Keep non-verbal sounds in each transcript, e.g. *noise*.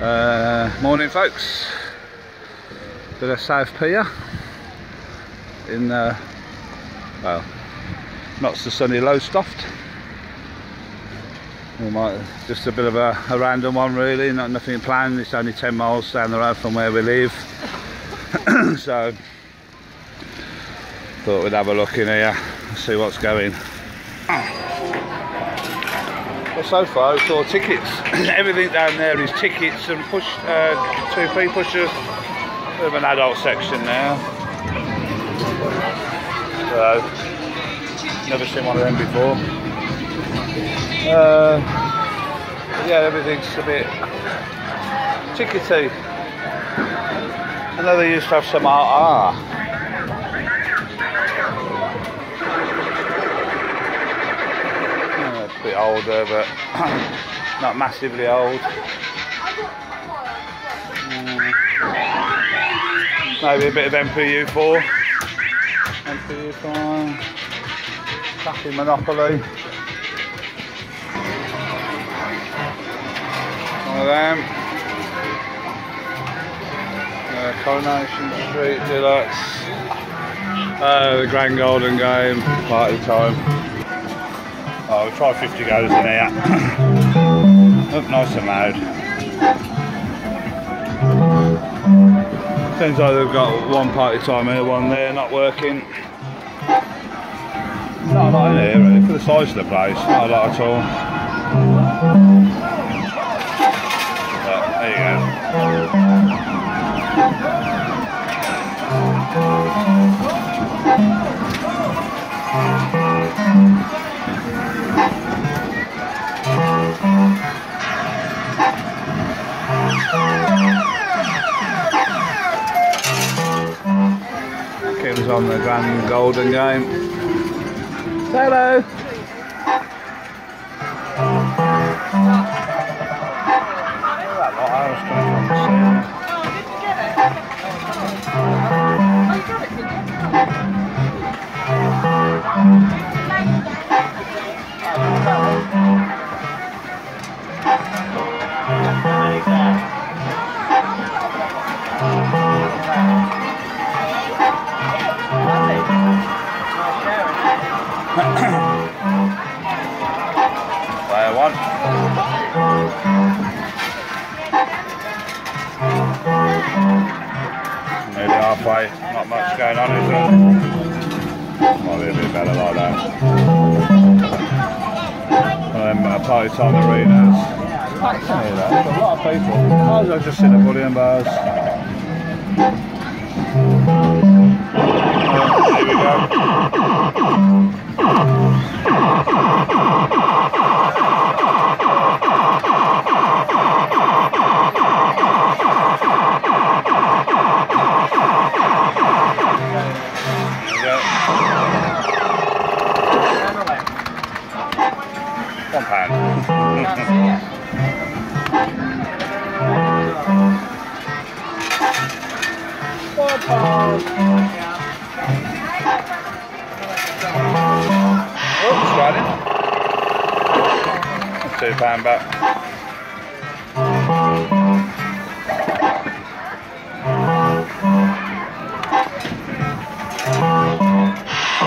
Uh, morning folks. Bit of South Pier in uh, well not so sunny Lowestoft. We might just a bit of a, a random one really, not nothing planned, it's only 10 miles down the road from where we live. *coughs* so thought we'd have a look in here see what's going. Well, so far it's all tickets. *clears throat* Everything down there is tickets and push uh, two free pushers. We have an adult section now. So, never seen one of them before. Uh, yeah, everything's a bit tickety. I know they used to have some art. Bit older, but not massively old. Mm. Maybe a bit of MPU4. MPU5. Taffy Monopoly. One of them. Uh, Coronation Street Deluxe. Uh, the Grand Golden Game, party time. Oh, we'll try 50 goes in here. *coughs* Look nice and loud. Seems like they've got one party time here, one there, not working. Not a lot in here really, for the size of the place, not a lot at all. But there on the Grand Golden game. Hello! Halfway, not much going on is there? Might be a bit better like that. Um, uh, party time arenas. Yeah, that's a lot of people. Might as just sit at Bullion Bars. Two pound back.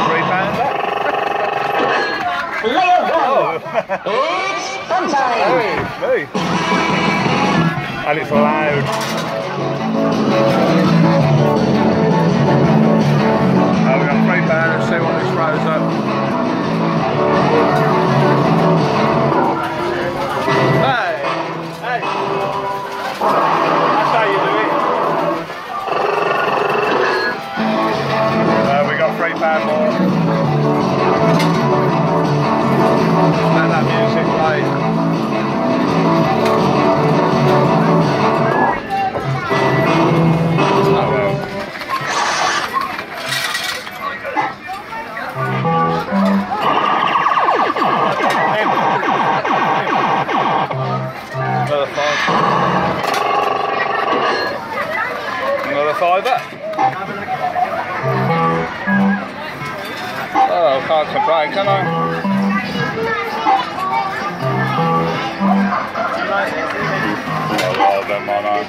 Three pound back. It's fun time. Hey, hey. And it's loud. Now we've got Another five. Another fiver. Oh, can't complain, can I? Oh, well, mind that.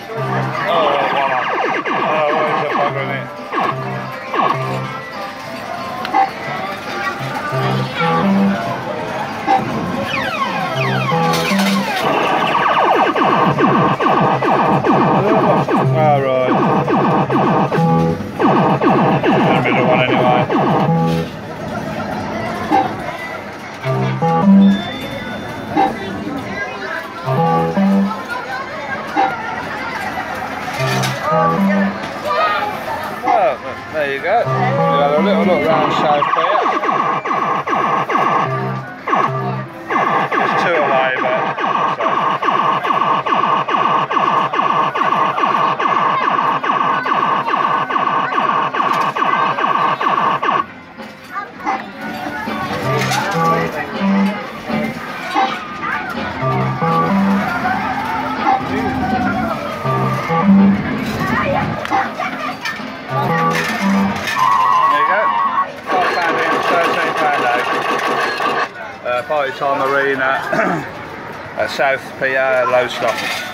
Oh, voila. Oh, where's the bugger in it? Well, there you go. You had a little look round South Pier. There you go. Uh, party time arena at *clears throat* South Pier Lowestoft.